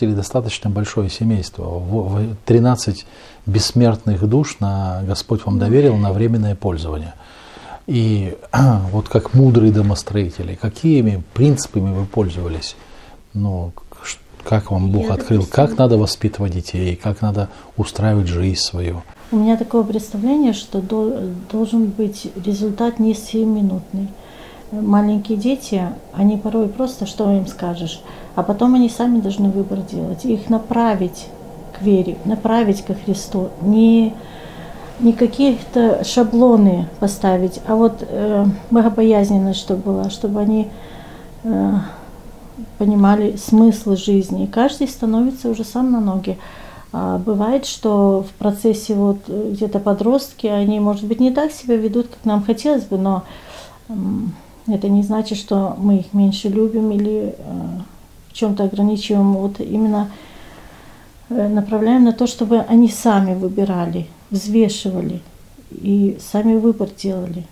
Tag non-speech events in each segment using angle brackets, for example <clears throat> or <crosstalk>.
вырастили достаточно большое семейство. 13 бессмертных душ на Господь вам доверил на временное пользование. И <clears throat> вот как мудрые домостроители, какими принципами вы пользовались? Ну, как вам Бог Я открыл, как надо воспитывать детей, как надо устраивать жизнь свою? У меня такое представление, что должен быть результат не сиюминутный. Маленькие дети, они порой просто, что им скажешь, а потом они сами должны выбор делать. Их направить к вере, направить ко Христу, не, не какие-то шаблоны поставить, а вот э, богобоязненность, чтобы была, чтобы они э, понимали смысл жизни. И каждый становится уже сам на ноги. А бывает, что в процессе вот э, где-то подростки, они, может быть, не так себя ведут, как нам хотелось бы, но это не значит, что мы их меньше любим или э, в чем-то ограничиваем. Вот именно э, направляем на то, чтобы они сами выбирали, взвешивали и сами выбор делали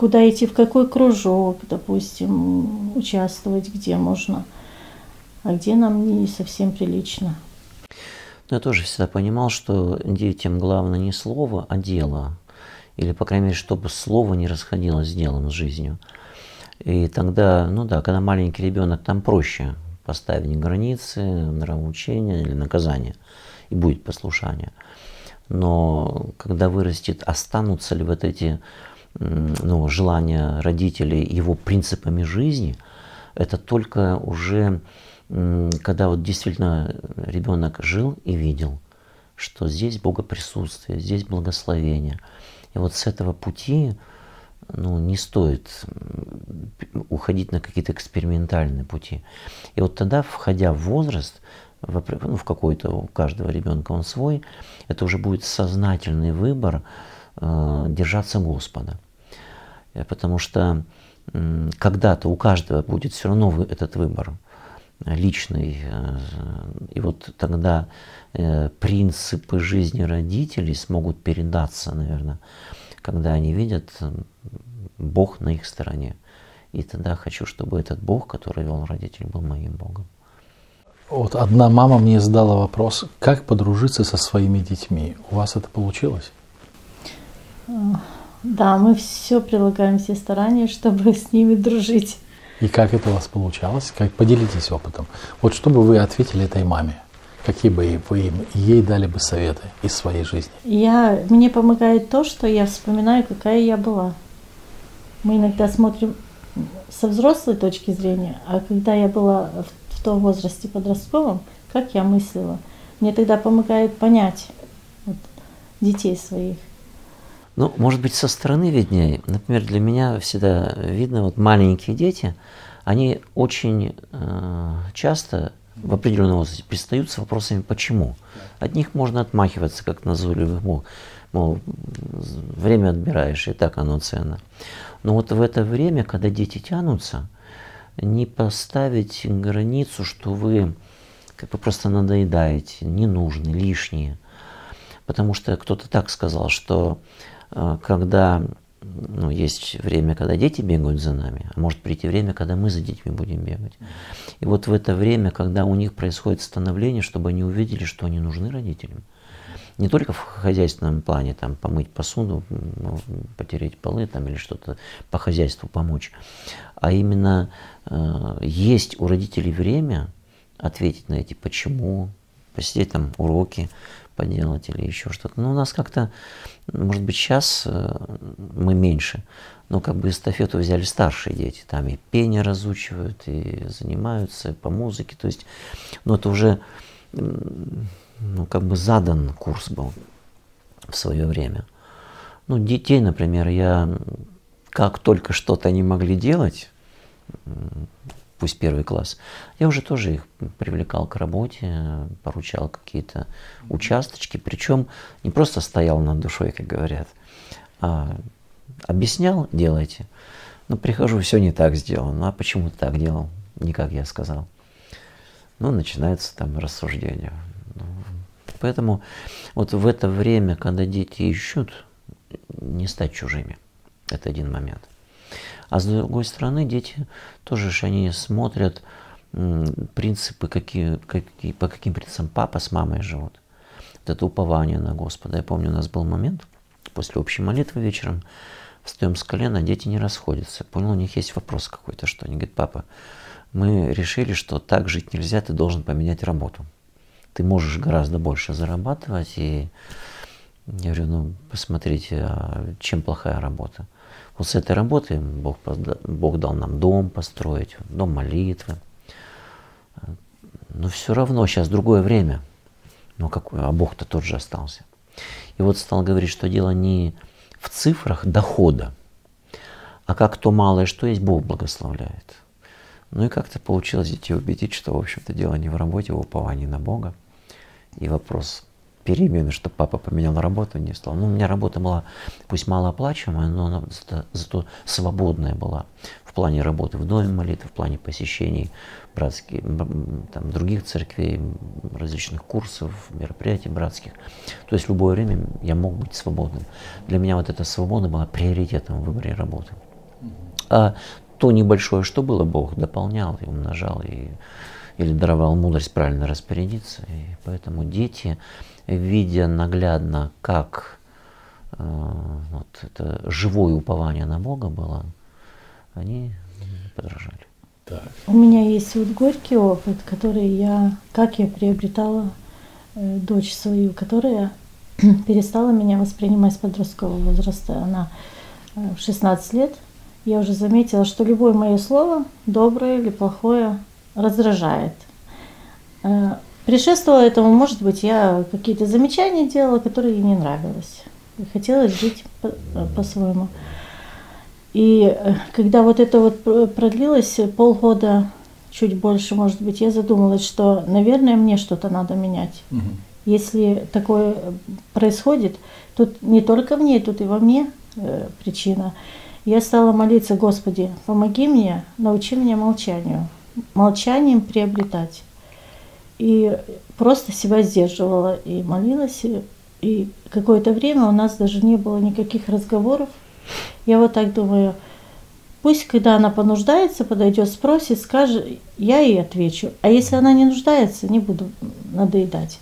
куда идти, в какой кружок, допустим, участвовать, где можно, а где нам не совсем прилично. Но я тоже всегда понимал, что детям главное не слово, а дело. Или, по крайней мере, чтобы слово не расходилось с делом, с жизнью. И тогда, ну да, когда маленький ребенок, там проще поставить границы, нравоучения или наказание, и будет послушание. Но когда вырастет, останутся ли вот эти ну, желания родителей его принципами жизни, это только уже когда вот действительно ребенок жил и видел, что здесь Бога присутствие, здесь благословение. И вот с этого пути ну, не стоит уходить на какие-то экспериментальные пути. И вот тогда, входя в возраст, в, ну, в какой-то у каждого ребенка он свой, это уже будет сознательный выбор, Э, держаться Господа. Э, потому что когда-то у каждого будет все равно этот выбор личный. Э, и вот тогда принципы жизни родителей смогут передаться, наверное, когда они видят Бог на их стороне. И тогда хочу, чтобы этот Бог, который вел родителей, был моим Богом. Вот одна мама мне задала вопрос, как подружиться со своими детьми. У вас это получилось? Да, мы все прилагаем все старания, <laughs> чтобы с ними дружить. И как это у вас получалось? Как поделитесь опытом? Вот что бы вы ответили этой маме? Какие бы вы ей дали бы советы из своей жизни? Я, мне помогает то, что я вспоминаю, какая я была. Мы иногда смотрим со взрослой точки зрения, а когда я была в, в том возрасте подростковом, как я мыслила, мне тогда помогает понять вот, детей своих. Ну, может быть, со стороны виднее. Например, для меня всегда видно, вот маленькие дети, они очень э, часто в определенном возрасте пристают с вопросами «почему?». От них можно отмахиваться, как назойливых мол, мол, время отбираешь, и так оно ценно. Но вот в это время, когда дети тянутся, не поставить границу, что вы как бы просто надоедаете, не нужны, лишние. Потому что кто-то так сказал, что когда ну, есть время, когда дети бегают за нами, а может прийти время, когда мы за детьми будем бегать. И вот в это время, когда у них происходит становление, чтобы они увидели, что они нужны родителям. Не только в хозяйственном плане, там, помыть посуду, потереть полы там, или что-то по хозяйству помочь, а именно э, есть у родителей время ответить на эти почему, посидеть там уроки, поделать или еще что-то. Но у нас как-то, может быть, сейчас э, мы меньше, но как бы эстафету взяли старшие дети. Там и пение разучивают, и занимаются по музыке. То есть, ну это уже, ну как бы задан курс был в свое время. Ну, детей, например, я как только что-то не могли делать, пусть первый класс, я уже тоже их привлекал к работе, поручал какие-то участочки, причем не просто стоял над душой, как говорят, а объяснял, делайте. Но прихожу, все не так сделано. Ну а почему ты так делал? Не как я сказал. Ну, начинается там рассуждение. Ну, поэтому вот в это время, когда дети ищут, не стать чужими. Это один момент. А с другой стороны, дети тоже же они смотрят принципы, какие, какие, по каким принципам папа с мамой живут. Вот это упование на Господа. Я помню, у нас был момент, после общей молитвы вечером, встаем с колена, дети не расходятся. Понял, у них есть вопрос какой-то, что они говорят, папа, мы решили, что так жить нельзя, ты должен поменять работу. Ты можешь гораздо больше зарабатывать. И я говорю, ну посмотрите, а чем плохая работа? Вот с этой работы Бог, Бог дал нам дом построить, дом молитвы. Но все равно сейчас другое время. Но какое? А Бог-то тот же остался. И вот стал говорить, что дело не в цифрах дохода, а как то малое, что есть, Бог благословляет. Ну и как-то получилось детей убедить, что, в общем-то, дело не в работе, а в уповании на Бога. И вопрос перемены, что папа поменял работу, не стал. Ну, у меня работа была, пусть малооплачиваемая, но она зато, зато свободная была в плане работы в доме молитвы, в плане посещений братских, там, других церквей, различных курсов, мероприятий братских. То есть в любое время я мог быть свободным. Для меня вот эта свобода была приоритетом в выборе работы. А то небольшое, что было, Бог дополнял и умножал, и, или даровал мудрость правильно распорядиться. И поэтому дети, видя наглядно, как э, вот это живое упование на Бога было, они подражали. Так. У меня есть вот горький опыт, который я, как я приобретала э, дочь свою, которая <clears throat> перестала меня воспринимать с подросткового возраста. Она э, в 16 лет я уже заметила, что любое мое слово, доброе или плохое, раздражает. Э, предшествовало этому, может быть, я какие-то замечания делала, которые ей не нравились. И хотелось жить э, по-своему. И э, когда вот это вот продлилось полгода, чуть больше, может быть, я задумалась, что, наверное, мне что-то надо менять. Угу. Если такое происходит, тут не только в ней, тут и во мне э, причина. Я стала молиться, Господи, помоги мне, научи меня молчанию, молчанием приобретать. И просто себя сдерживала и молилась. И какое-то время у нас даже не было никаких разговоров. Я вот так думаю, пусть, когда она понуждается, подойдет, спросит, скажет, я ей отвечу. А если она не нуждается, не буду надоедать.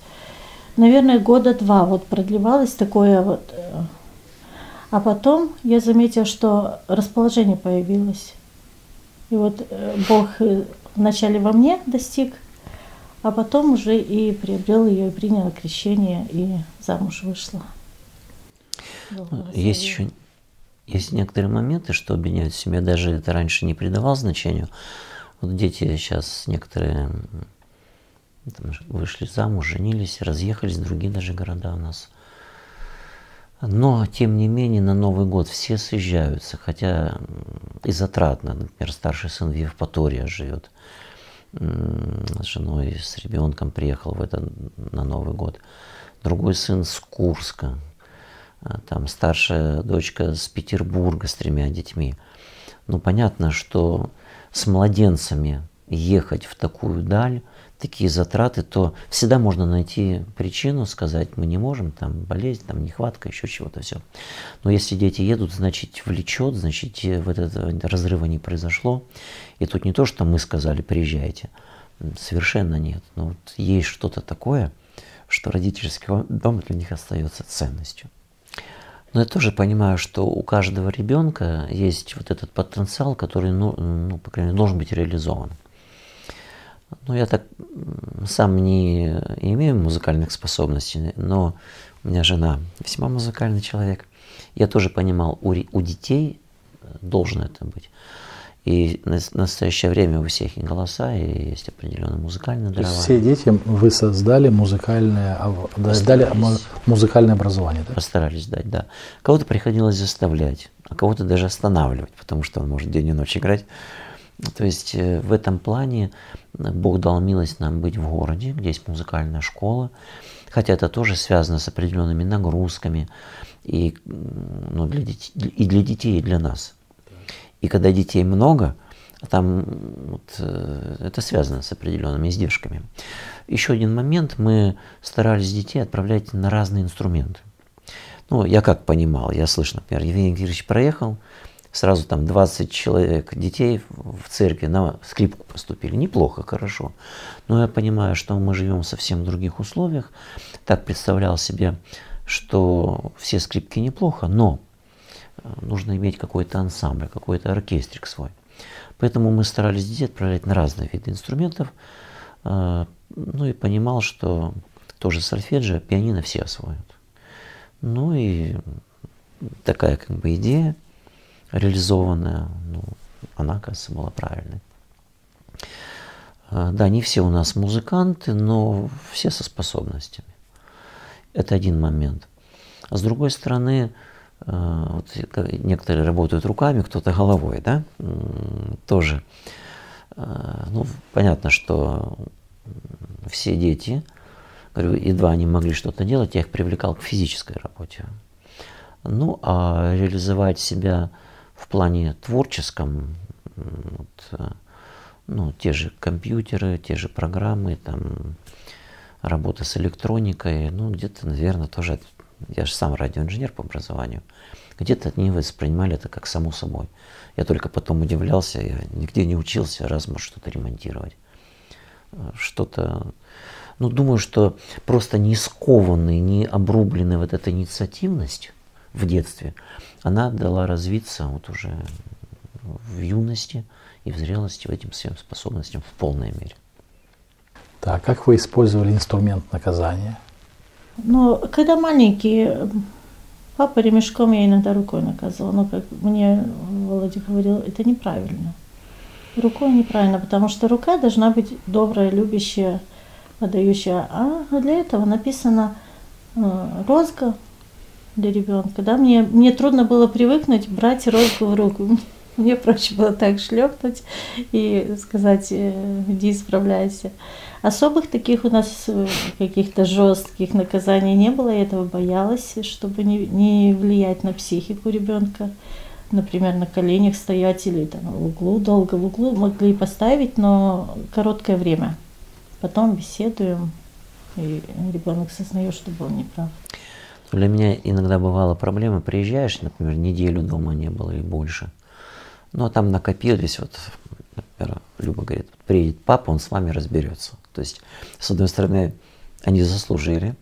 Наверное, года два вот продлевалось такое вот э, а потом я заметила, что расположение появилось. И вот э, Бог э, вначале во мне достиг, а потом уже и приобрел ее, и принял крещение, и замуж вышла. Есть еще есть некоторые моменты, что объединяют семью. даже это раньше не придавал значению. Вот дети сейчас некоторые там, вышли замуж, женились, разъехались в другие даже города у нас. Но, тем не менее, на Новый год все съезжаются, хотя и затратно. Например, старший сын в Евпатории живет с женой, с ребенком приехал в это, на Новый год. Другой сын с Курска, а там старшая дочка с Петербурга с тремя детьми. Ну, понятно, что с младенцами ехать в такую даль – такие затраты, то всегда можно найти причину, сказать, мы не можем, там болезнь, там нехватка, еще чего-то все. Но если дети едут, значит влечет, значит в этот разрыва не произошло. И тут не то, что мы сказали, приезжайте, совершенно нет. Но вот есть что-то такое, что родительский дом для них остается ценностью. Но я тоже понимаю, что у каждого ребенка есть вот этот потенциал, который, ну, ну по крайней мере, должен быть реализован. Ну, я так сам не имею музыкальных способностей, но у меня жена весьма музыкальный человек. Я тоже понимал, у, у детей должен это быть. И на настоящее время у всех и голоса, и есть определенные музыкальные дрова. все дети вы создали музыкальное, дали музыкальное образование, да? Постарались дать, да. Кого-то приходилось заставлять, а кого-то даже останавливать, потому что он может день и ночь играть. То есть э, в этом плане Бог дал милость нам быть в городе, где есть музыкальная школа, хотя это тоже связано с определенными нагрузками и, ну, для, детей, и для детей, и для нас. И когда детей много, там вот, э, это связано с определенными издержками. Еще один момент, мы старались детей отправлять на разные инструменты. Ну, я как понимал, я слышал, например, Евгений Кириллович проехал, сразу там 20 человек, детей в церкви на скрипку поступили. Неплохо, хорошо. Но я понимаю, что мы живем в совсем других условиях. Так представлял себе, что все скрипки неплохо, но э, нужно иметь какой-то ансамбль, какой-то оркестрик свой. Поэтому мы старались детей отправлять на разные виды инструментов. Э, ну и понимал, что тоже сольфеджио, пианино все освоят. Ну и такая как бы идея реализованная, ну, она, кажется, была правильной. А, да, не все у нас музыканты, но все со способностями. Это один момент. А с другой стороны, а, вот некоторые работают руками, кто-то головой, да, тоже. А, ну, понятно, что все дети, говорю, едва они могли что-то делать, я их привлекал к физической работе. Ну, а реализовать себя в плане творческом, вот, ну, те же компьютеры, те же программы, там, работа с электроникой, ну, где-то, наверное, тоже, я же сам радиоинженер по образованию, где-то они воспринимали это как само собой. Я только потом удивлялся, я нигде не учился, раз может что-то ремонтировать. Что-то, ну, думаю, что просто не скованный, не обрубленный вот эта инициативность в детстве, она дала развиться вот уже в юности и в зрелости в этим своим способностям в полной мере. Так, как вы использовали инструмент наказания? Ну, когда маленький, папа ремешком я иногда рукой наказывал. Но как мне Володя говорил, это неправильно. Рукой неправильно, потому что рука должна быть добрая, любящая, подающая. А для этого написано э, розга, для ребенка. Да? Мне, мне трудно было привыкнуть брать розгу в руку. <laughs> Мне проще было так шлепнуть и сказать, э, иди исправляйся. Особых таких у нас э, каких-то жестких наказаний не было, я этого боялась, чтобы не, не влиять на психику ребенка. Например, на коленях стоять или там, в углу, долго в углу могли поставить, но короткое время. Потом беседуем, и ребенок сознает, что был неправ. Для меня иногда бывала проблема, приезжаешь, например, неделю дома не было и больше. Ну, а там накопились, вот, например, Люба говорит, приедет папа, он с вами разберется. То есть, с одной стороны, они заслужили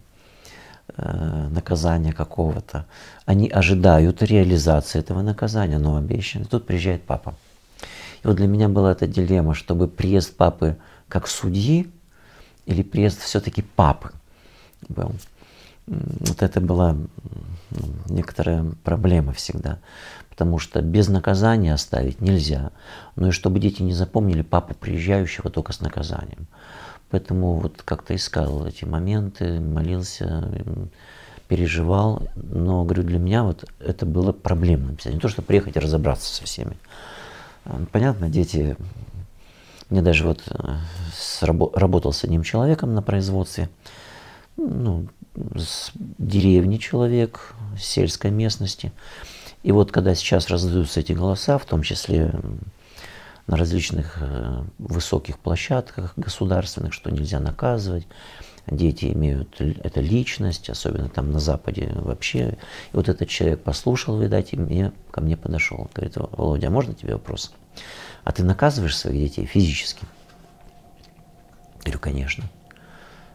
э, наказания какого-то, они ожидают реализации этого наказания, но обещаны. Тут приезжает папа. И вот для меня была эта дилемма, чтобы приезд папы как судьи или приезд все-таки папы был вот это была некоторая проблема всегда. Потому что без наказания оставить нельзя. Ну и чтобы дети не запомнили папу приезжающего только с наказанием. Поэтому вот как-то искал эти моменты, молился, переживал. Но, говорю, для меня вот это было проблемным. Не то, что приехать и разобраться со всеми. Понятно, дети... Мне даже вот э, работал с одним человеком на производстве. Ну, с деревни человек, с сельской местности. И вот когда сейчас раздаются эти голоса, в том числе на различных э, высоких площадках государственных, что нельзя наказывать, дети имеют это личность, особенно там на Западе вообще. И вот этот человек послушал, видать, и мне, ко мне подошел. Говорит, Володя, а можно тебе вопрос? А ты наказываешь своих детей физически? Я говорю, конечно.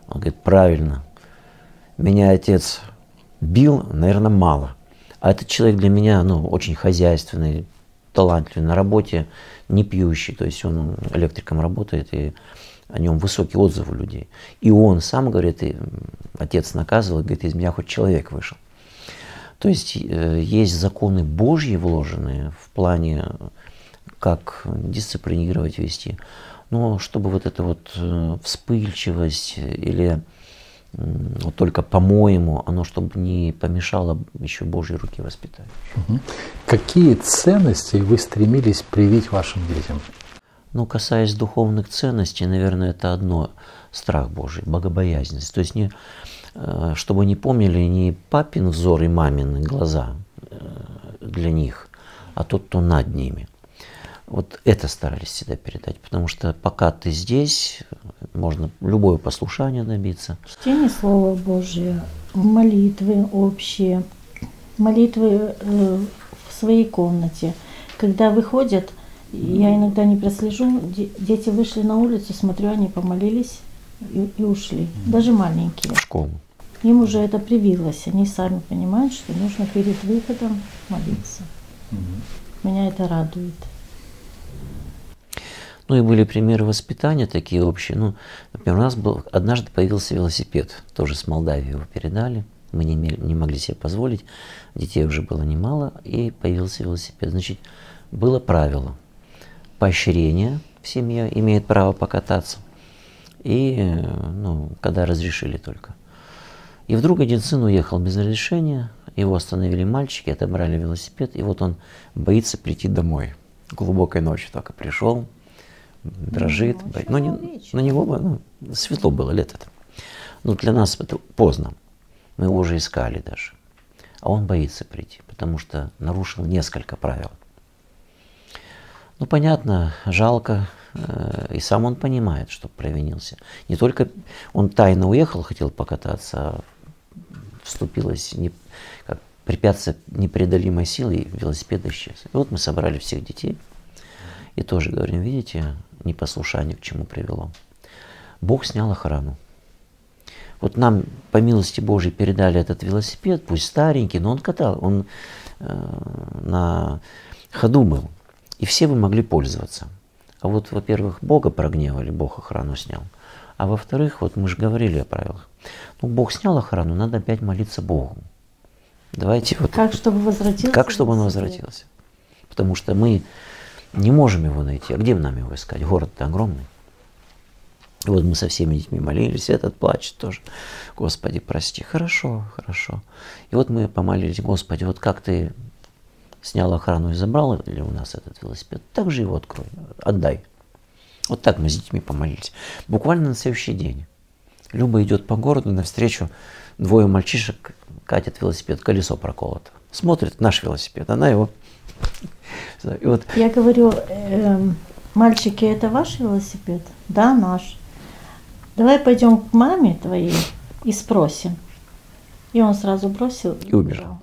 Он говорит, правильно, меня отец бил, наверное, мало. А этот человек для меня, ну, очень хозяйственный, талантливый на работе, не пьющий. То есть он электриком работает, и о нем высокий отзыв у людей. И он сам говорит, и отец наказывал, говорит, из меня хоть человек вышел. То есть э, есть законы Божьи вложенные в плане, как дисциплинировать, вести. Но чтобы вот эта вот э, вспыльчивость или вот только по-моему, оно чтобы не помешало еще Божьей руки воспитать. Угу. Какие ценности вы стремились привить вашим детям? Ну, касаясь духовных ценностей, наверное, это одно – страх Божий, богобоязненность. То есть, не, э, чтобы не помнили не папин взор и мамины глаза э, для них, а тот, кто над ними. Вот это старались всегда передать, потому что пока ты здесь, можно любое послушание добиться. Чтение Слова Божия, молитвы общие, молитвы э, в своей комнате. когда выходят, я иногда не прослежу, дети вышли на улицу, смотрю, они помолились и, и ушли. Даже маленькие. В школу. Им уже это привилось. Они сами понимают, что нужно перед выходом молиться. Меня это радует. Ну и были примеры воспитания такие общие. Ну, например, у нас был однажды появился велосипед, тоже с Молдавии его передали. Мы не, имели, не могли себе позволить, детей уже было немало, и появился велосипед. Значит, было правило. Поощрение в семье имеет право покататься. И, ну, когда разрешили только. И вдруг один сын уехал без разрешения, его остановили мальчики, отобрали велосипед, и вот он боится прийти домой. Глубокой ночью только пришел, дрожит. Ну. Но не, на него ну, светло было лето. -то. Ну, для нас это поздно. Мы его уже искали даже. А он боится прийти, потому что нарушил несколько правил. Ну, понятно, жалко, э, и сам он понимает, что провинился. Не только он тайно уехал, хотел покататься, а вступилось не, как препятствие непреодолимой силы, и велосипед исчез. И вот мы собрали всех детей и тоже говорим, видите, непослушание к чему привело. Бог снял охрану. Вот нам, по милости Божьей, передали этот велосипед, пусть старенький, но он катал, он э, на ходу был. И все вы могли пользоваться. А вот, во-первых, Бога прогневали, Бог охрану снял. А во-вторых, вот мы же говорили о правилах. Ну, Бог снял охрану, надо опять молиться Богу. Давайте вот. Как чтобы возвратился? Как чтобы он возвратился? Потому что мы не можем его найти. А где нам его искать? Город-то огромный. И вот мы со всеми детьми молились, этот плачет тоже. Господи, прости. Хорошо, хорошо. И вот мы помолились, Господи, вот как ты снял охрану и забрал ли у нас этот велосипед, так же его открой, отдай. Вот так мы с детьми помолились. Буквально на следующий день. Люба идет по городу, навстречу двое мальчишек катят велосипед, колесо проколото. Смотрит наш велосипед, она его... И вот... Я говорю, э, мальчики, это ваш велосипед? Да, наш. Давай пойдем к маме твоей и спросим. И он сразу бросил и убежал.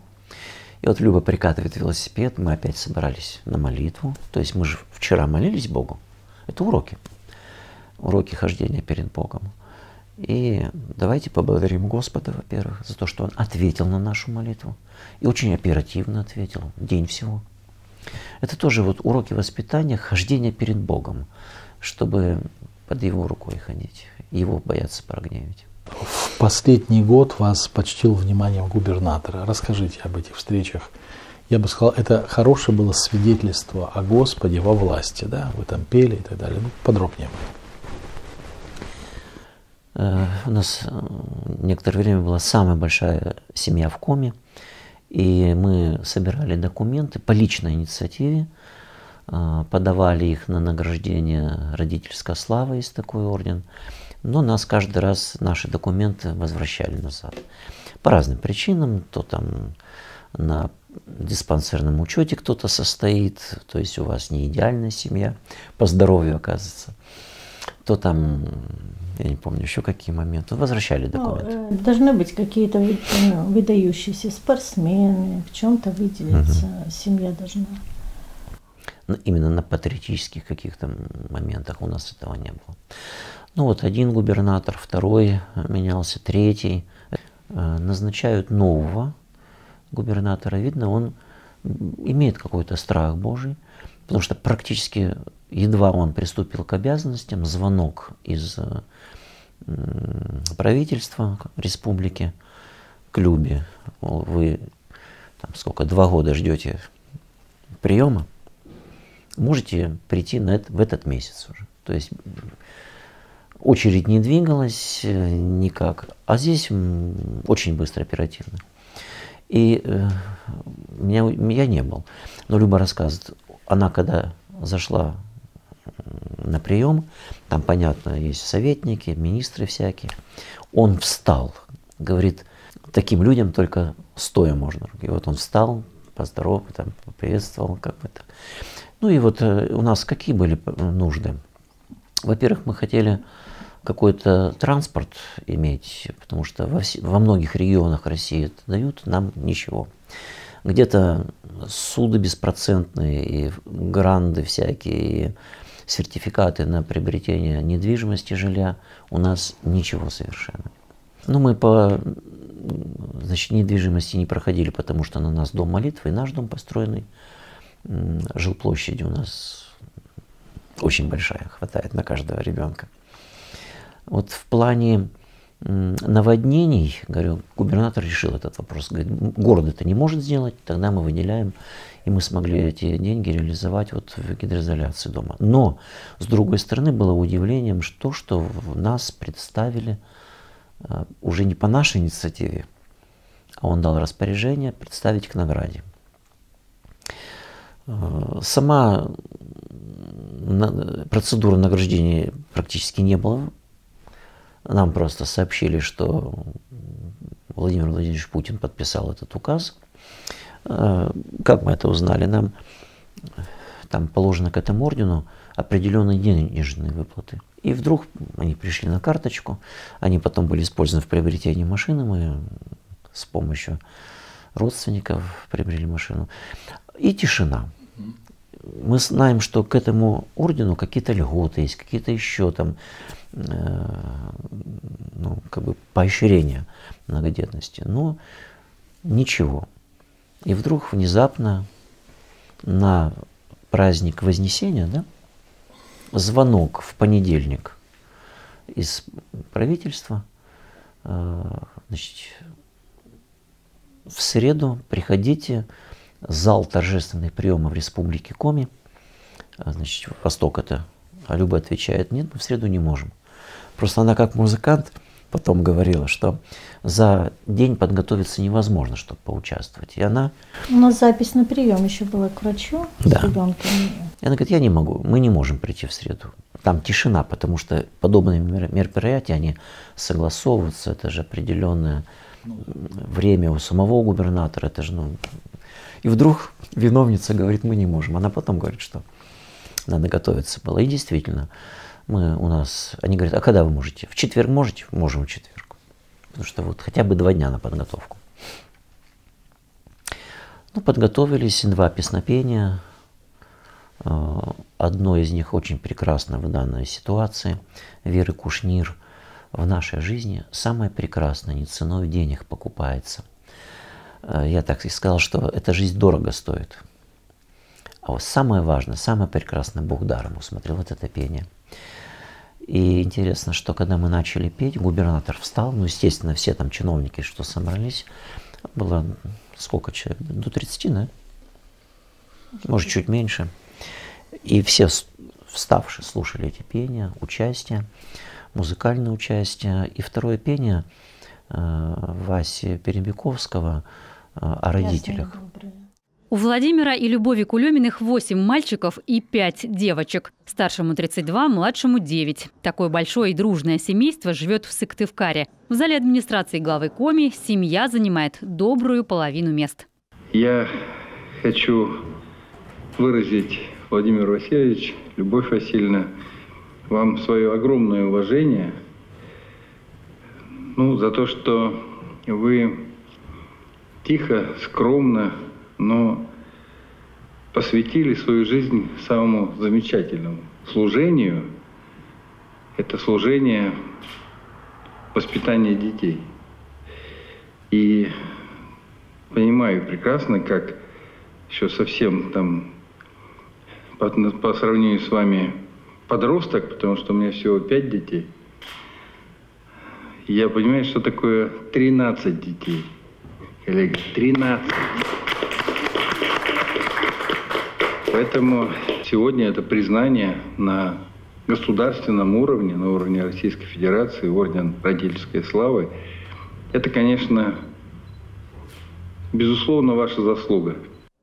И вот Люба прикатывает велосипед, мы опять собрались на молитву. То есть мы же вчера молились Богу. Это уроки. Уроки хождения перед Богом. И давайте поблагодарим Господа, во-первых, за то, что Он ответил на нашу молитву. И очень оперативно ответил, день всего. Это тоже вот уроки воспитания, хождения перед Богом, чтобы под Его рукой ходить, Его бояться прогневить. В последний год вас почтил вниманием губернатора. Расскажите об этих встречах. Я бы сказал, это хорошее было свидетельство о Господе во власти, да? Вы там пели и так далее. Ну, подробнее. Э, у нас э, некоторое время была самая большая семья в Коме, и мы собирали документы по личной инициативе, э, подавали их на награждение родительской славы, есть такой орден, но нас каждый раз наши документы возвращали назад. По разным причинам, то там на диспансерном учете кто-то состоит, то есть у вас не идеальная семья, по здоровью оказывается, то там я не помню еще какие моменты, возвращали ну, документы. Ну, должны быть какие-то ну, выдающиеся спортсмены, в чем-то выделиться, угу. семья должна. Но ну, именно на патриотических каких-то моментах у нас этого не было. Ну вот один губернатор, второй менялся, третий. Э, назначают нового губернатора. Видно, он имеет какой-то страх Божий, потому что практически едва он приступил к обязанностям, звонок из правительства республики к Любе. Вы там, сколько, два года ждете приема, можете прийти на это, в этот месяц уже. То есть очередь не двигалась э, никак, а здесь очень быстро, оперативно. И э, меня, я не был. Но Люба рассказывает, она когда зашла на прием, там, понятно, есть советники, министры всякие. Он встал, говорит, таким людям только стоя можно. И вот он встал, поздоровал, там, поприветствовал, как бы так. Ну и вот э, у нас какие были нужды? Во-первых, мы хотели какой-то транспорт иметь, потому что во, во многих регионах России это дают, нам ничего. Где-то суды беспроцентные, и гранды всякие, и сертификаты на приобретение недвижимости жилья. У нас ничего совершенно. Ну, мы по значит, недвижимости не проходили, потому что на нас дом молитвы, наш дом построенный. Жилплощадь у нас очень большая, хватает на каждого ребенка. Вот в плане наводнений, говорю, губернатор решил этот вопрос. Говорит, город это не может сделать, тогда мы выделяем, и мы смогли эти деньги реализовать вот в гидроизоляции дома. Но, с другой стороны, было удивлением то, что нас представили а, уже не по нашей инициативе, а он дал распоряжение представить к награде. А, сама процедура награждения практически не было нам просто сообщили, что Владимир Владимирович Путин подписал этот указ. Э, как мы это узнали? Нам там положено к этому ордену определенные денежные выплаты. И вдруг они пришли на карточку, они потом были использованы в приобретении машины, мы с помощью родственников приобрели машину. И тишина. Мы знаем, что к этому ордену какие-то льготы есть, какие-то еще там Э, ну, как бы поощрения многодетности. Но ничего. И вдруг внезапно на праздник Вознесения, да, звонок в понедельник из правительства, э, значит, в среду приходите, зал торжественных приемов Республики Коми, значит, Восток это, а Люба отвечает, нет, мы в среду не можем. Просто она как музыкант потом говорила, что за день подготовиться невозможно, чтобы поучаствовать. И она... У нас запись на прием еще была к врачу да. с ребенком. И она говорит, я не могу, мы не можем прийти в среду. Там тишина, потому что подобные мероприятия, они согласовываются, это же определенное время у самого губернатора, это же, ну... И вдруг виновница говорит, мы не можем. Она потом говорит, что надо готовиться было. И действительно, мы у нас, они говорят, а когда вы можете? В четверг можете? Можем в четверг. Потому что вот хотя бы два дня на подготовку. Ну, подготовились, два песнопения. А, одно из них очень прекрасно в данной ситуации. Веры Кушнир в нашей жизни самое прекрасное, не ценой денег покупается. А, я так и сказал, что эта жизнь дорого стоит. А вот самое важное, самое прекрасное Бог даром усмотрел вот это пение – и интересно, что когда мы начали петь, губернатор встал, ну, естественно, все там чиновники, что собрались, было сколько человек? До 30, да? Может, чуть меньше. И все вставшие слушали эти пения, участие, музыкальное участие. И второе пение э, Васи Перебяковского э, о родителях. У Владимира и Любови Кулеминых 8 мальчиков и 5 девочек. Старшему 32, младшему 9. Такое большое и дружное семейство живет в Сыктывкаре. В зале администрации главы Коми семья занимает добрую половину мест. Я хочу выразить, Владимир Васильевич, Любовь Васильевна, вам свое огромное уважение ну, за то, что вы тихо, скромно, но посвятили свою жизнь самому замечательному служению. Это служение воспитания детей. И понимаю прекрасно, как еще совсем там по, по сравнению с вами подросток, потому что у меня всего пять детей. Я понимаю, что такое 13 детей. Коллеги, 13. Поэтому сегодня это признание на государственном уровне, на уровне Российской Федерации, орден родительской славы, это, конечно, безусловно, ваша заслуга.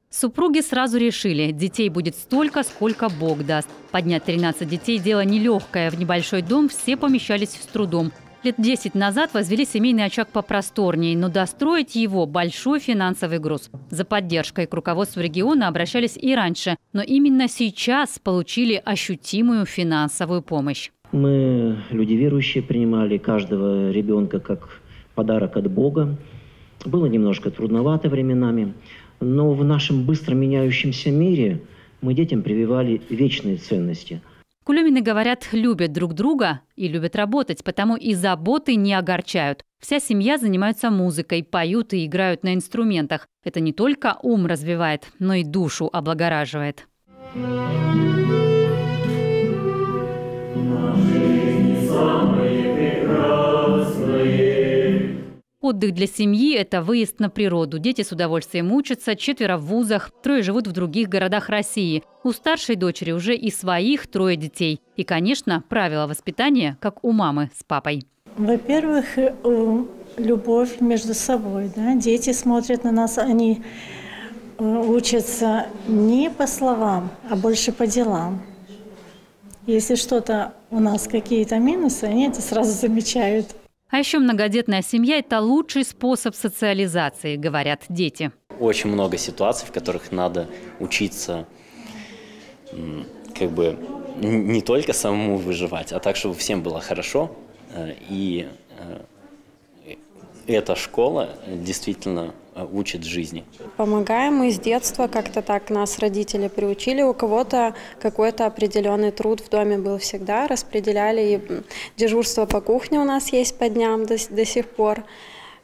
Супруги сразу решили, детей будет столько, сколько Бог даст. Поднять 13 детей – дело нелегкое. В небольшой дом все помещались с трудом. Лет 10 назад возвели семейный очаг попросторнее, но достроить его – большой финансовый груз. За поддержкой к руководству региона обращались и раньше, но именно сейчас получили ощутимую финансовую помощь. Мы, люди верующие, принимали каждого ребенка как подарок от Бога. Было немножко трудновато временами, но в нашем быстро меняющемся мире мы детям прививали вечные ценности – Кулемины, говорят, любят друг друга и любят работать, потому и заботы не огорчают. Вся семья занимается музыкой, поют и играют на инструментах. Это не только ум развивает, но и душу облагораживает. Отдых для семьи – это выезд на природу. Дети с удовольствием учатся, четверо в вузах, трое живут в других городах России. У старшей дочери уже и своих трое детей. И, конечно, правила воспитания, как у мамы с папой. Во-первых, э, любовь между собой. Да? Дети смотрят на нас, они э, учатся не по словам, а больше по делам. Если что-то у нас какие-то минусы, они это сразу замечают. А еще многодетная семья – это лучший способ социализации, говорят дети. Очень много ситуаций, в которых надо учиться как бы не только самому выживать, а так, чтобы всем было хорошо. Э, и э, эта школа действительно учит жизни. Помогаем мы с детства, как-то так нас родители приучили. У кого-то какой-то определенный труд в доме был всегда, распределяли. И дежурство по кухне у нас есть по дням до, до сих пор.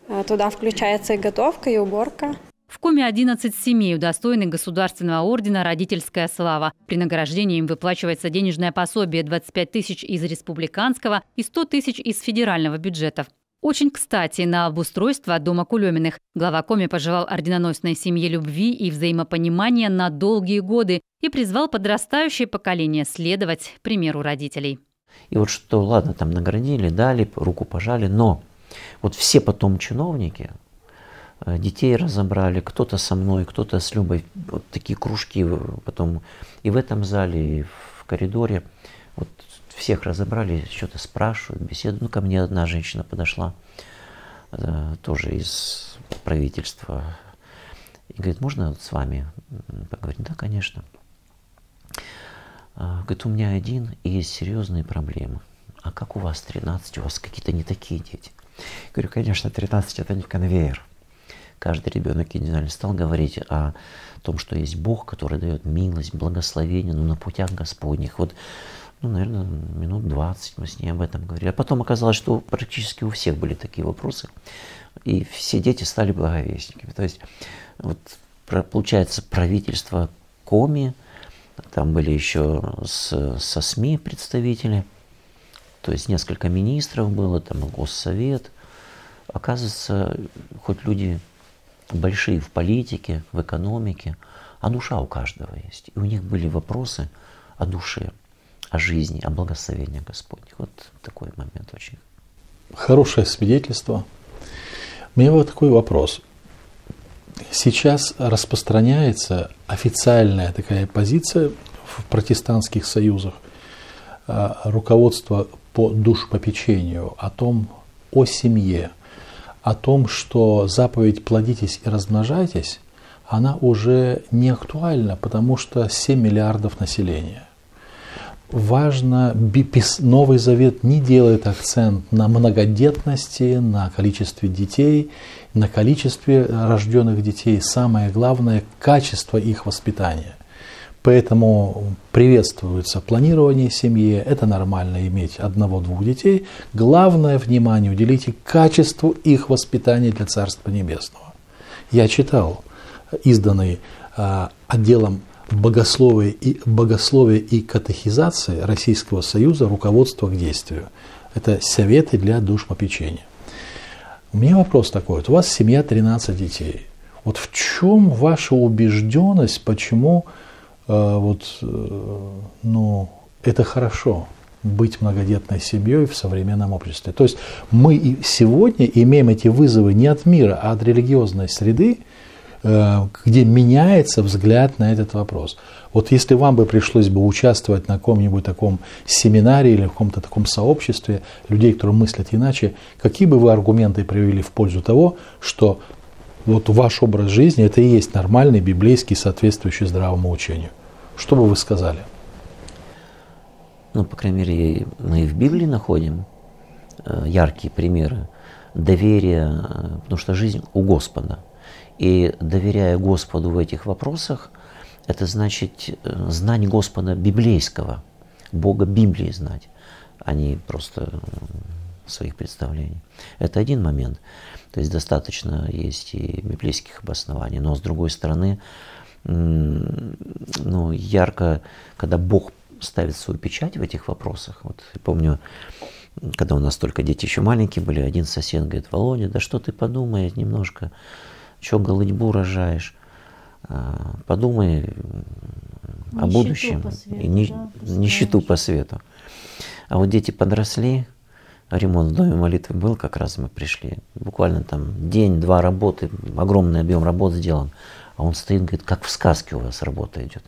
Э, туда включается и готовка, и уборка. В Коме 11 семей удостоены Государственного ордена «Родительская слава». При награждении им выплачивается денежное пособие 25 тысяч из республиканского и 100 тысяч из федерального бюджетов. Очень кстати на обустройство дома Кулеминых. Глава Коми пожелал орденоносной семье любви и взаимопонимания на долгие годы и призвал подрастающее поколение следовать примеру родителей. И вот что, ладно, там наградили, дали, руку пожали, но вот все потом чиновники, э, детей разобрали, кто-то со мной, кто-то с Любой, вот такие кружки потом и в этом зале, и в коридоре – всех разобрали, что-то спрашивают, беседуют. Ну, ко мне одна женщина подошла, э, тоже из правительства, и говорит, можно с вами поговорить? Да, конечно. А, говорит, у меня один, и есть серьезные проблемы. А как у вас 13? У вас какие-то не такие дети. говорю, конечно, 13 это не конвейер. Каждый ребенок индивидуально стал говорить о том, что есть Бог, который дает милость, благословение, ну, на путях Господних. Вот ну, наверное, минут 20 мы с ней об этом говорили. А потом оказалось, что практически у всех были такие вопросы, и все дети стали благовестниками. То есть, вот, получается, правительство Коми, там были еще с, со СМИ представители, то есть несколько министров было, там госсовет. Оказывается, хоть люди большие в политике, в экономике, а душа у каждого есть. И у них были вопросы о душе о жизни, о благословении Господних. Вот такой момент очень. Хорошее свидетельство. У меня вот такой вопрос. Сейчас распространяется официальная такая позиция в протестантских союзах а, руководство по душпопечению о том, о семье, о том, что заповедь «плодитесь и размножайтесь», она уже не актуальна, потому что 7 миллиардов населения важно, Новый Завет не делает акцент на многодетности, на количестве детей, на количестве рожденных детей. Самое главное – качество их воспитания. Поэтому приветствуется планирование семьи, это нормально иметь одного-двух детей. Главное внимание уделите качеству их воспитания для Царства Небесного. Я читал изданный а, отделом богословие и, богословие и катехизация Российского Союза руководство к действию. Это советы для душ попечения. У меня вопрос такой. Вот у вас семья 13 детей. Вот в чем ваша убежденность, почему э, вот, э, ну, это хорошо быть многодетной семьей в современном обществе? То есть мы сегодня имеем эти вызовы не от мира, а от религиозной среды, где меняется взгляд на этот вопрос. Вот если вам бы пришлось бы участвовать на каком-нибудь таком семинаре или в каком-то таком сообществе людей, которые мыслят иначе, какие бы вы аргументы привели в пользу того, что вот ваш образ жизни это и есть нормальный библейский, соответствующий здравому учению? Что бы вы сказали? Ну, по крайней мере, мы и в Библии находим э, яркие примеры доверие, потому что жизнь у Господа. И доверяя Господу в этих вопросах, это значит э, знать Господа библейского, Бога Библии знать, а не просто э, своих представлений. Это один момент. То есть достаточно есть и библейских обоснований. Но с другой стороны, ну, ярко, когда Бог ставит свою печать в этих вопросах. Вот помню, когда у нас только дети еще маленькие были, один сосед говорит, Володя, да что ты подумай немножко, что голытьбу рожаешь, а, подумай о будущем, свету, и ни, да, нищету по свету. А вот дети подросли, ремонт в доме молитвы был, как раз мы пришли. Буквально там день-два работы, огромный объем работ сделан. А он стоит, говорит, как в сказке у вас работа идет.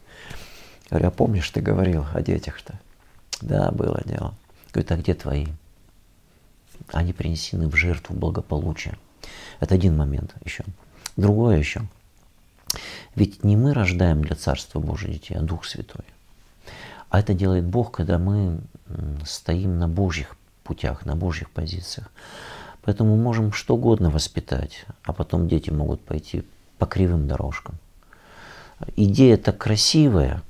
Я говорю, а помнишь, ты говорил о детях-то? Да, было дело. Говорит, а где твои? Они принесены в жертву благополучия. Это один момент еще. Другое еще. Ведь не мы рождаем для Царства Божьего детей, а Дух Святой. А это делает Бог, когда мы стоим на Божьих путях, на Божьих позициях. Поэтому можем что угодно воспитать, а потом дети могут пойти по кривым дорожкам. Идея так красивая,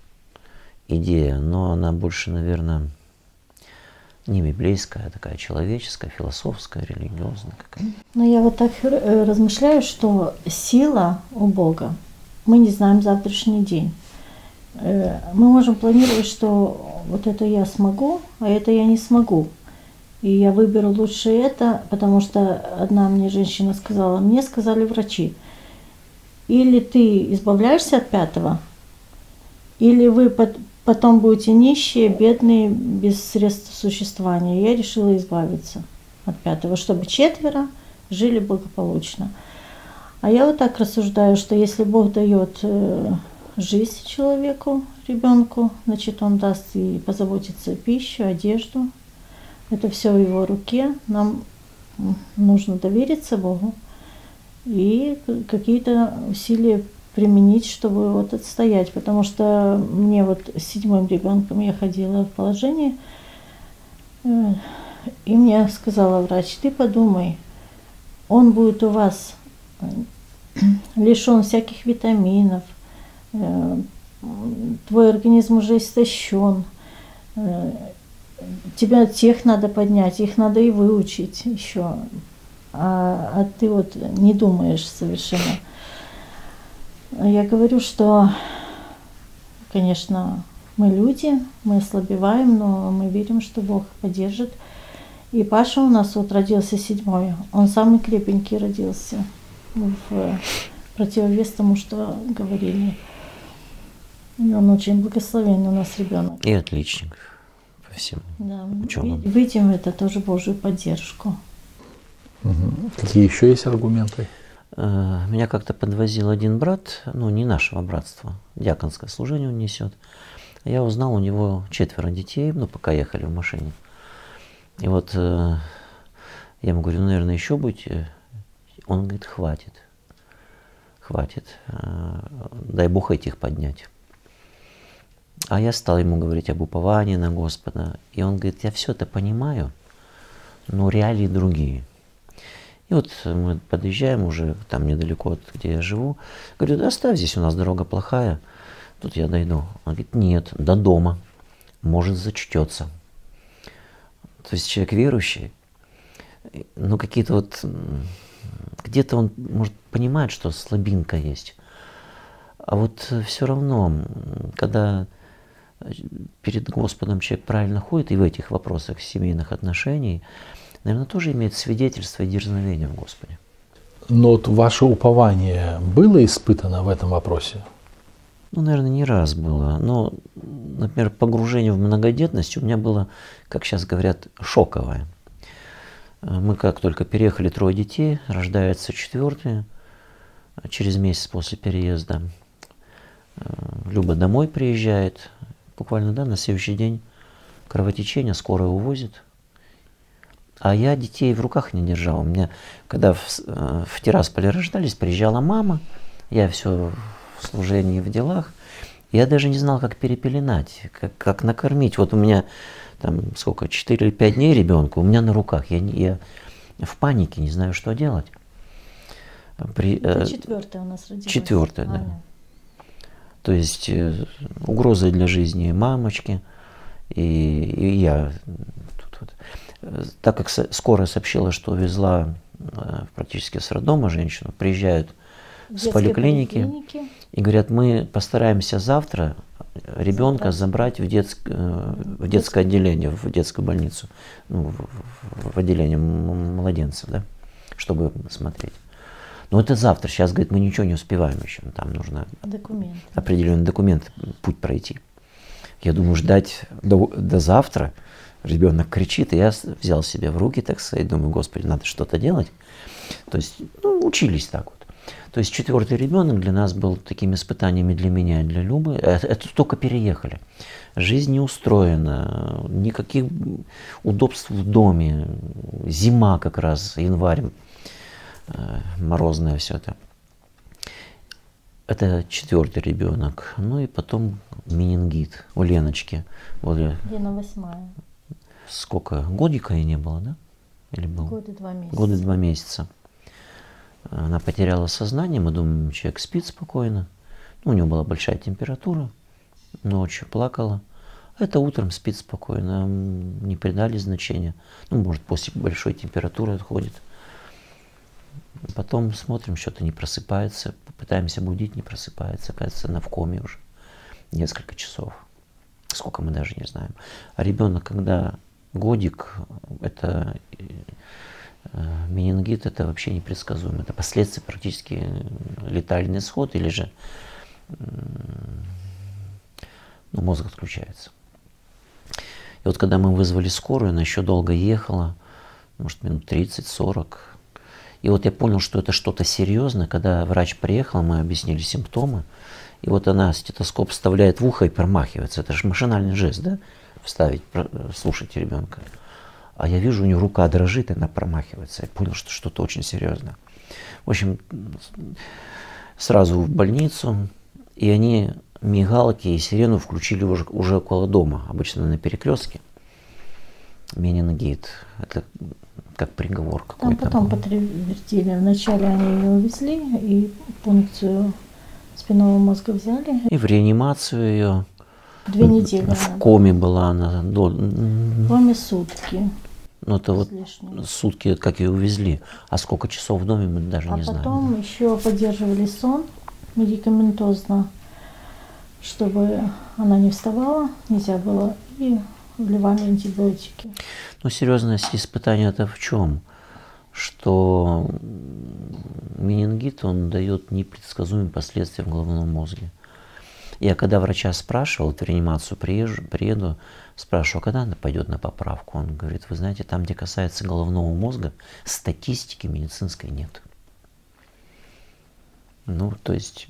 идея, но она больше, наверное, не библейская, а такая человеческая, философская, религиозная какая. Но я вот так э, размышляю, что сила у Бога. Мы не знаем завтрашний день. Э, мы можем планировать, что вот это я смогу, а это я не смогу. И я выберу лучше это, потому что одна мне женщина сказала, мне сказали врачи, или ты избавляешься от пятого, или вы потом будете нищие, бедные, без средств существования. Я решила избавиться от пятого, чтобы четверо жили благополучно. А я вот так рассуждаю, что если Бог дает э, жизнь человеку, ребенку, значит, Он даст и позаботиться о пище, одежду, это все в его руке. Нам нужно довериться Богу и какие-то усилия применить, чтобы вот отстоять. Потому что мне вот с седьмым ребенком я ходила в положение, э, и мне сказала врач, ты подумай, он будет у вас э, <clears throat> лишен всяких витаминов, э, твой организм уже истощен, тебя тех надо поднять, их надо и выучить еще. А, а ты вот не думаешь совершенно. Я говорю, что, конечно, мы люди, мы ослабеваем, но мы верим, что Бог поддержит. И Паша у нас вот родился седьмой, он самый крепенький родился, в противовес тому, что говорили. И он очень благословенный у нас ребенок. И отличник всем да, учебам. Видим это тоже Божью поддержку. Угу. Какие еще есть аргументы? Э, меня как-то подвозил один брат, ну не нашего братства, диаконское служение он несет. Я узнал, у него четверо детей, ну пока ехали в машине. И вот э, я ему говорю, ну, наверное, еще будете. Он говорит, хватит, хватит, э, дай Бог этих поднять. А я стал ему говорить об уповании на Господа. И он говорит, я все это понимаю, но реалии другие. И вот мы подъезжаем уже там недалеко от где я живу. Говорю, да оставь здесь, у нас дорога плохая. Тут я дойду. Он говорит, нет, до дома. Может, зачтется. То есть человек верующий, но какие-то вот, где-то он, может, понимает, что слабинка есть. А вот все равно, когда перед Господом человек правильно ходит и в этих вопросах семейных отношений, наверное, тоже имеет свидетельство и дерзновение в Господе. Но вот ваше упование было испытано в этом вопросе? Ну, наверное, не раз было. Но, например, погружение в многодетность у меня было, как сейчас говорят, шоковое. Мы как только переехали, трое детей, рождается четвертый, через месяц после переезда. Люба домой приезжает, буквально, да, на следующий день кровотечение, скорая увозит. А я детей в руках не держал. У меня, когда в, э, в Тирасполе рождались, приезжала мама, я все в служении, в делах. Я даже не знал, как перепеленать, как, как накормить. Вот у меня там сколько, 4 или 5 дней ребенка, у меня на руках. Я, я в панике, не знаю, что делать. При, Это четвертая у нас родилась. Четвертая, да. То есть э, угроза для жизни мамочки и, и я. Тут вот. Э, так как скорая сообщила, что везла э, практически с роддома женщину, приезжают с поликлиники, поликлиники и говорят, мы постараемся завтра ребенка забрать в, детск, в детское отделение, в детскую больницу, ну, в, в отделение младенцев, да, чтобы смотреть. Но это завтра. Сейчас, говорит, мы ничего не успеваем еще. Там нужно документ. определенный документ, путь пройти. Я думаю, ждать до, до завтра. Ребенок кричит, и я взял себя в руки, так сказать, думаю, господи, надо что-то делать. То есть, ну, учились так вот. То есть четвертый ребенок для нас был такими испытаниями для меня и для Любы. Это, это только переехали. Жизнь не устроена, никаких удобств в доме. Зима как раз, январь Э, морозное все это. Это четвертый ребенок. Ну и потом менингит у Леночки. Вот Лена восьмая. Сколько? Годика и не было, да? Или был? Годы два месяца. Годы два месяца. Она потеряла сознание, мы думаем, человек спит спокойно. Ну, у него была большая температура, ночью плакала. Это утром спит спокойно, не придали значения. Ну, может, после большой температуры отходит. Потом смотрим, что-то не просыпается, пытаемся будить, не просыпается. Кажется, она в коме уже несколько часов. Сколько мы даже не знаем. А ребенок, когда годик, это э, менингит, это вообще непредсказуемо. Это последствия практически летальный исход или же ну, мозг отключается. И вот когда мы вызвали скорую, она еще долго ехала, может минут 30-40, и вот я понял, что это что-то серьезное, когда врач приехал, мы объяснили симптомы, и вот она стетоскоп вставляет в ухо и промахивается. Это же машинальный жест, да? Вставить, слушать ребенка. А я вижу, у нее рука дрожит, и она промахивается. Я понял, что что-то очень серьезное. В общем, сразу в больницу, и они мигалки и сирену включили уже, уже около дома, обычно на перекрестке. Менингит. Это как приговор какой-то. А потом подтвердили. Вначале они ее увезли и пункцию спинного мозга взяли. И в реанимацию ее. Две недели. В надо. коме была она. До... В коме сутки. Ну это вот лишним. сутки, как ее увезли. А сколько часов в доме мы даже а не знаем. А потом еще поддерживали сон медикаментозно, чтобы она не вставала, нельзя было. И вливали антибиотики. Ну, серьезность испытания это в чем? Что менингит, он дает непредсказуемые последствия в головном мозге. Я когда врача спрашивал, в реанимацию приезжу, приеду, спрашиваю, а когда она пойдет на поправку? Он говорит, вы знаете, там, где касается головного мозга, статистики медицинской нет. Ну, то есть...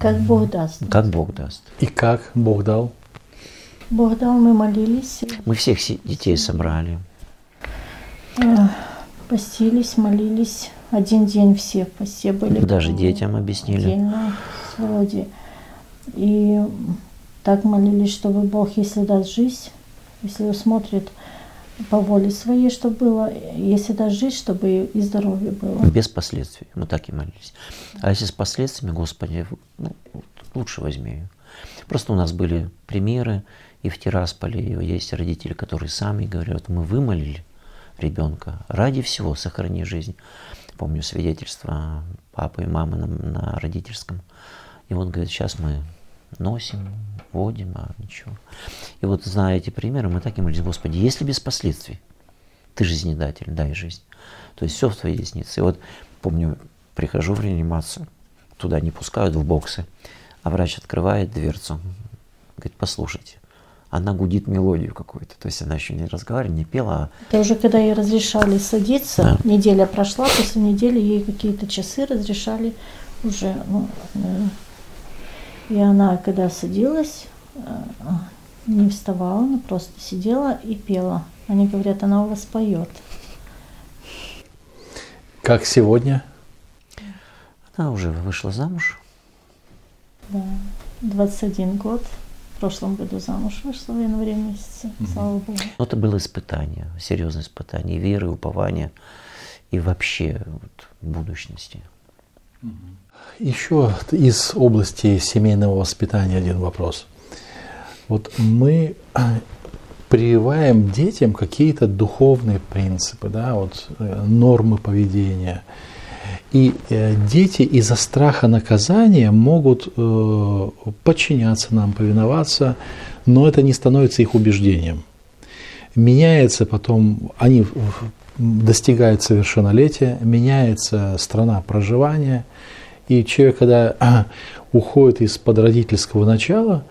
Как Бог даст. Как Бог даст. И как Бог дал? Бог дал, мы молились. Мы всех детей собрали. Постились, молились. Один день все все были. Даже детям объяснили. Отдельно, вроде. И так молились, чтобы Бог, если даст жизнь, если усмотрит по воле своей, чтобы было, если даст жизнь, чтобы и здоровье было. Без последствий. Мы так и молились. А если с последствиями, Господи, ну, лучше возьми ее. Просто у нас были примеры, и в Тирасполе есть родители, которые сами говорят, мы вымолили ребенка ради всего, сохрани жизнь. Помню свидетельство папы и мамы на, на родительском. И он говорит, сейчас мы носим, водим, а ничего. И вот зная эти примеры, мы так и молились, Господи, если без последствий, ты жизнедатель, дай жизнь. То есть все в твоей деснице. И вот помню, прихожу в реанимацию, туда не пускают в боксы, а врач открывает дверцу, говорит, послушайте, она гудит мелодию какую-то. То есть она еще не разговаривала, не пела. А Это уже когда ей разрешали садиться, да. неделя прошла, после недели ей какие-то часы разрешали уже. Ну, э, и она, когда садилась, э, не вставала, она просто сидела и пела. Они говорят, она у вас поет. Как сегодня? Она уже вышла замуж. Да, 21 год в прошлом году замуж вышла в январе месяце, угу. слава Богу. Но это было испытание, серьезное испытание веры, упования. и вообще вот, будущности. Еще из области семейного воспитания один вопрос. Вот мы прививаем детям какие-то духовные принципы, да, вот э, нормы поведения. И э, дети из-за страха наказания могут э, подчиняться нам, повиноваться, но это не становится их убеждением. Меняется потом, они достигают совершеннолетия, меняется страна проживания, и человек, когда <clears throat> уходит из-под родительского начала,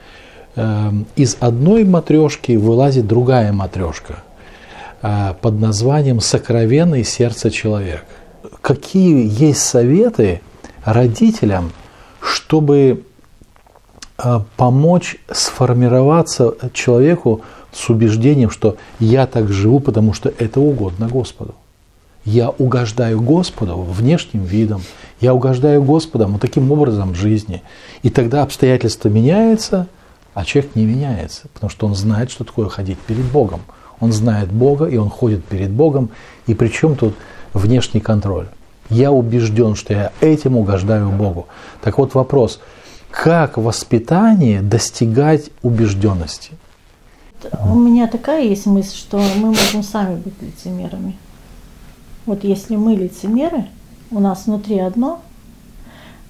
Эм, из одной матрешки вылазит другая матрешка э, под названием «Сокровенное сердце человека». Какие есть советы родителям, чтобы э, помочь сформироваться человеку с убеждением, что я так живу, потому что это угодно Господу. Я угождаю Господу внешним видом, я угождаю Господу вот таким образом жизни. И тогда обстоятельства меняются – а человек не меняется, потому что он знает, что такое ходить перед Богом. Он знает Бога, и он ходит перед Богом. И причем тут внешний контроль? Я убежден, что я этим угождаю Богу. Так вот вопрос, как в воспитании достигать убежденности? У меня такая есть мысль, что мы можем сами быть лицемерами. Вот если мы лицемеры, у нас внутри одно,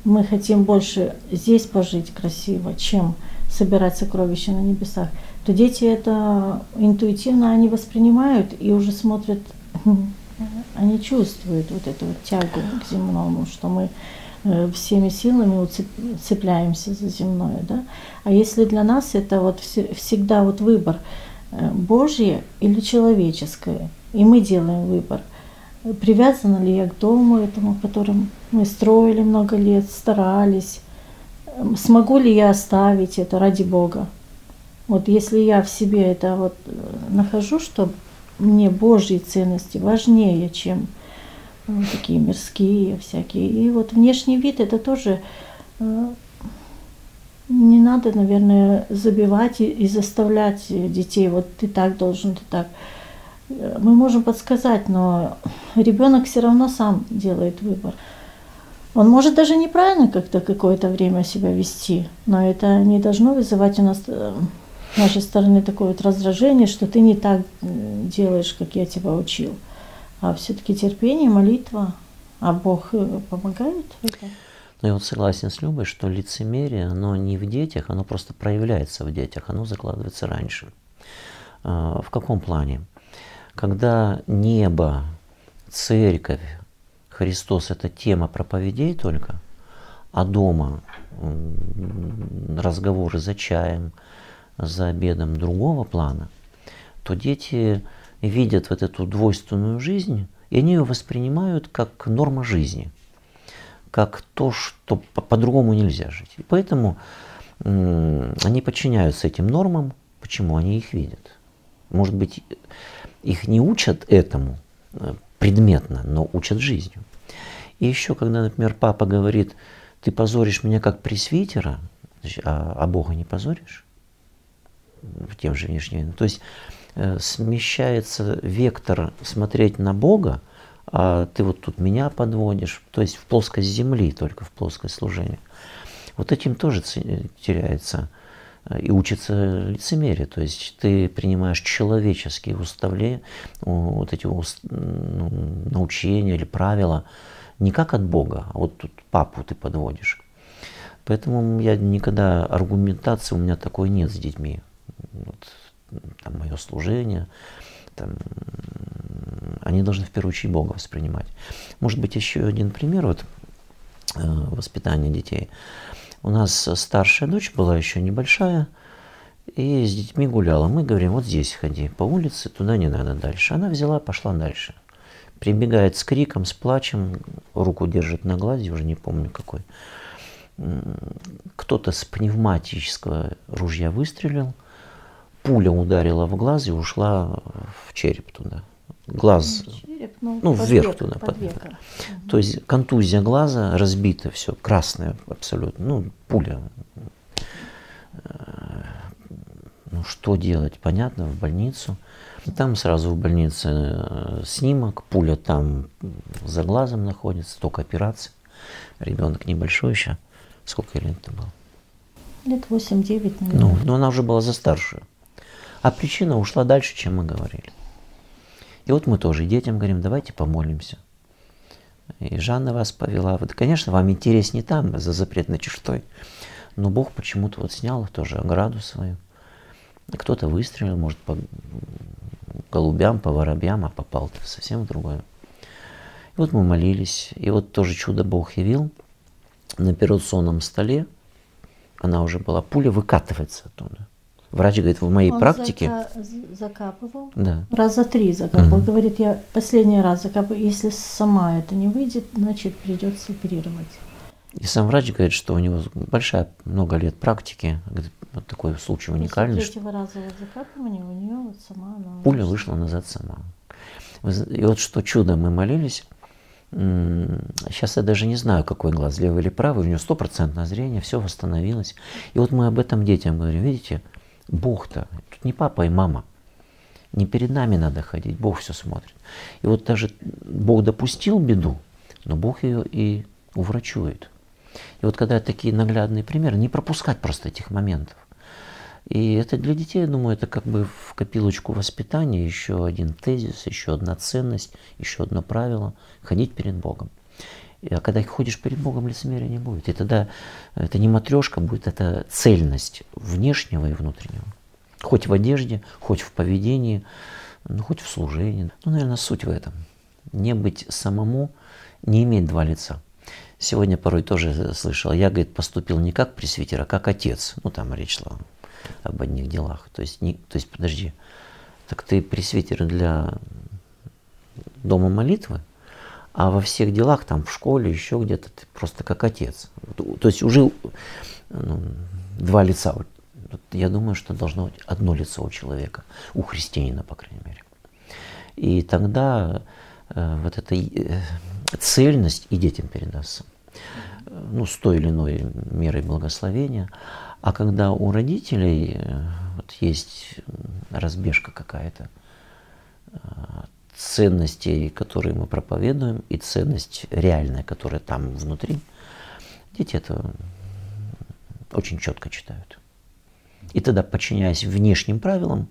мы хотим больше здесь пожить красиво, чем собирать сокровища на небесах, то дети это интуитивно они воспринимают и уже смотрят, <laughs> они чувствуют вот эту вот тягу к земному, что мы э, всеми силами цепляемся за земное, да. А если для нас это вот всегда вот выбор э, Божье или человеческое, и мы делаем выбор, привязана ли я к дому этому, которым мы строили много лет, старались, смогу ли я оставить это ради Бога. Вот если я в себе это вот э, нахожу, что мне Божьи ценности важнее, чем ну, такие мирские всякие. И вот внешний вид это тоже э, не надо, наверное, забивать и, и заставлять детей, вот ты так должен, ты так. Мы можем подсказать, но ребенок все равно сам делает выбор. Он может даже неправильно как-то какое-то время себя вести, но это не должно вызывать у нас э, с нашей стороны такое вот раздражение, что ты не так делаешь, как я тебя учил. А все-таки терпение, молитва, а Бог э, помогает. Ну, я вот согласен с Любой, что лицемерие, оно не в детях, оно просто проявляется в детях, оно закладывается раньше. А, в каком плане? Когда небо, церковь, Христос – это тема проповедей только, а дома разговоры за чаем, за обедом другого плана, то дети видят вот эту двойственную жизнь, и они ее воспринимают как норма жизни, как то, что по-другому нельзя жить. И поэтому они подчиняются этим нормам. Почему? Они их видят. Может быть, их не учат этому э, предметно, но учат жизнью. И еще, когда, например, папа говорит, ты позоришь меня как пресвитера, а, а Бога не позоришь? Тем же внешнем. То есть э, смещается вектор смотреть на Бога, а ты вот тут меня подводишь, то есть в плоскость земли, только в плоскость служения. Вот этим тоже теряется э, и учится лицемерие. То есть ты принимаешь человеческие уставления, вот эти ну, научения или правила, не как от Бога, а вот тут папу ты подводишь. Поэтому я никогда аргументации у меня такой нет с детьми. Вот, там мое служение, там, они должны в первую очередь Бога воспринимать. Может быть, еще один пример вот, э, воспитания детей. У нас старшая дочь была еще небольшая, и с детьми гуляла. Мы говорим, вот здесь ходи, по улице, туда не надо дальше. Она взяла, пошла дальше прибегает с криком, с плачем, руку держит на глазе, уже не помню какой. Кто-то с пневматического ружья выстрелил, пуля ударила в глаз и ушла в череп туда. Глаз, череп, ну, ну вверх век, туда. Под, под То есть контузия глаза, разбито все, красное абсолютно, ну, пуля. Э, ну, что делать? Понятно, в больницу. Там сразу в больнице э, снимок, пуля там за глазом находится, только операция. Ребенок небольшой еще. Сколько лет-то было? Лет 8-9, наверное. Ну, но она уже была за старшую. А причина ушла дальше, чем мы говорили. И вот мы тоже детям говорим, давайте помолимся. И Жанна вас повела. Вот, конечно, вам интереснее там, за запретной чертой. Но Бог почему-то вот снял тоже ограду свою. Кто-то выстрелил, может, по голубям, по воробьям, а попал-то совсем в другое. И вот мы молились, и вот тоже чудо Бог явил. На операционном столе, она уже была, пуля выкатывается оттуда. Врач говорит, в моей Он практике... зака- закапывал. Да. Раза три закапывал. Мгм. Говорит, я последний раз закапываю. Если сама это не выйдет, значит придется оперировать. И сам врач говорит, что у него большая, много лет практики. Говорит, вот такой случай уникальный, После третьего раза закапывания у нее вот сама она пуля вышла назад сама. И вот что чудо, мы молились. Сейчас я даже не знаю, какой глаз, левый или правый, у нее стопроцентное зрение, все восстановилось. И вот мы об этом детям говорим, видите, Бог-то, тут не папа и мама, не перед нами надо ходить, Бог все смотрит. И вот даже Бог допустил беду, но Бог ее и уврачует. И вот когда такие наглядные примеры, не пропускать просто этих моментов. И это для детей, я думаю, это как бы в копилочку воспитания еще один тезис, еще одна ценность, еще одно правило – ходить перед Богом. А когда ходишь перед Богом, лицемерия не будет. И тогда это не матрешка будет, это цельность внешнего и внутреннего. Хоть в одежде, хоть в поведении, ну, хоть в служении. Ну, наверное, суть в этом. Не быть самому, не иметь два лица. Сегодня порой тоже слышал, я, говорит, поступил не как пресвитер, а как отец. Ну, там речь шла об одних делах. То есть, не, то есть подожди, так ты пресвитер для дома молитвы, а во всех делах, там в школе, еще где-то, ты просто как отец. То есть уже ну, два лица. Я думаю, что должно быть одно лицо у человека, у христианина, по крайней мере. И тогда э, вот эта э, цельность и детям передастся. Ну, с той или иной мерой благословения. А когда у родителей э, вот есть разбежка какая-то э, ценностей, которые мы проповедуем, и ценность реальная, которая там внутри, дети это очень четко читают. И тогда, подчиняясь внешним правилам,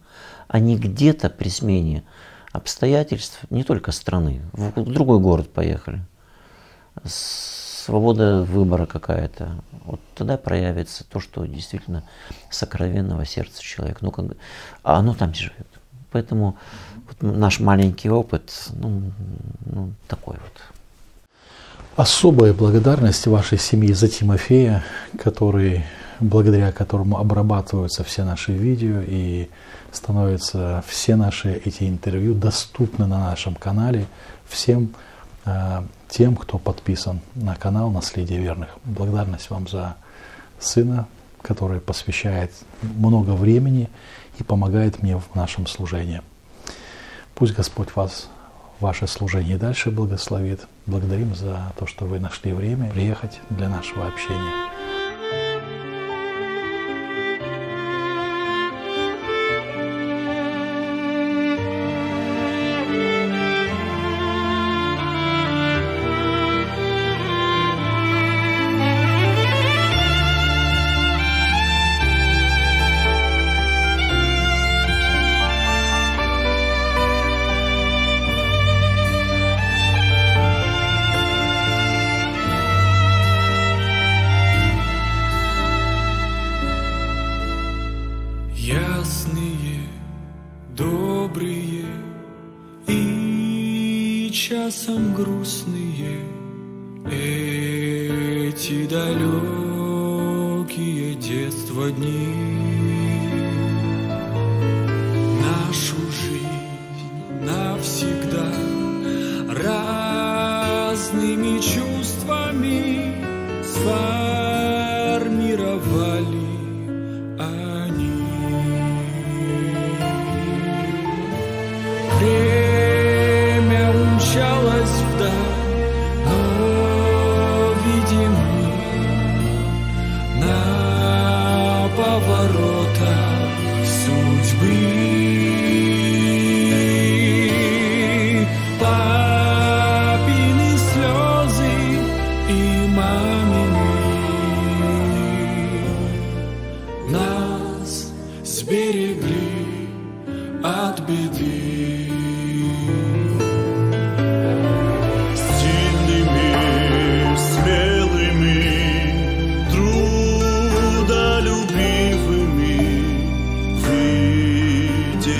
они где-то при смене обстоятельств, не только страны, в другой город поехали, свобода выбора какая-то, вот тогда проявится то, что действительно сокровенного сердца человека. Ну, как, а оно там живет. Поэтому вот наш маленький опыт, ну, ну, такой вот. Особая благодарность вашей семье за Тимофея, который, благодаря которому обрабатываются все наши видео и становятся все наши эти интервью доступны на нашем канале всем э, тем, кто подписан на канал «Наследие верных». Благодарность вам за сына, который посвящает много времени и помогает мне в нашем служении. Пусть Господь вас, ваше служение дальше благословит. Благодарим за то, что вы нашли время приехать для нашего общения.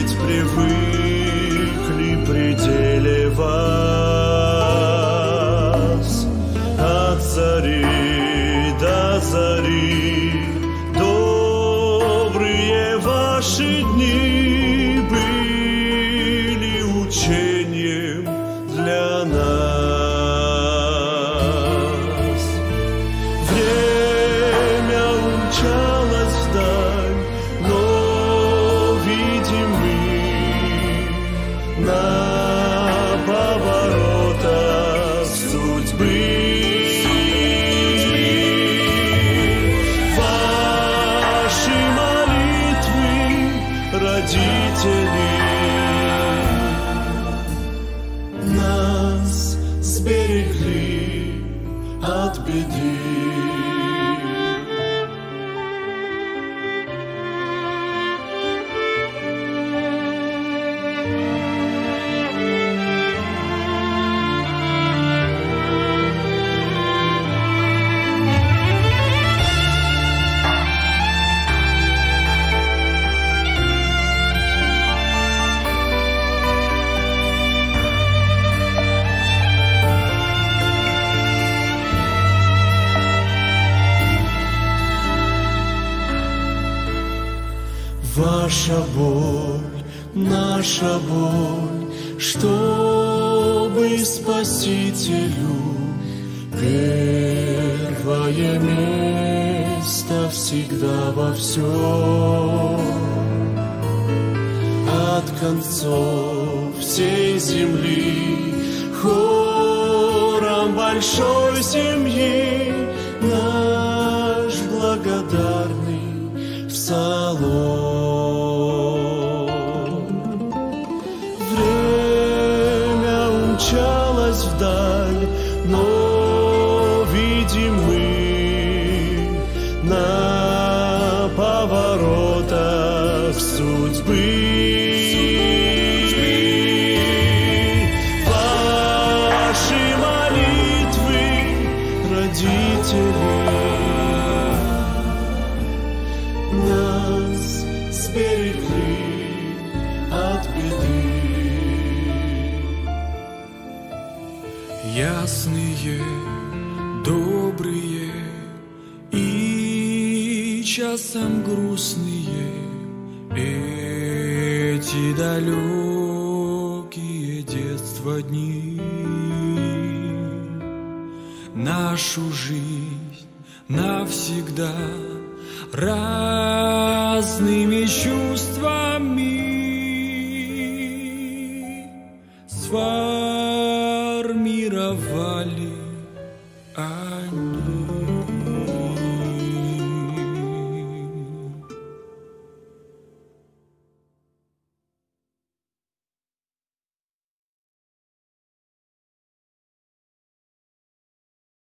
ведь привыкли пределе. обо всем. От концов всей земли хором большой семьи наш благодарный в сад. разные.